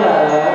la,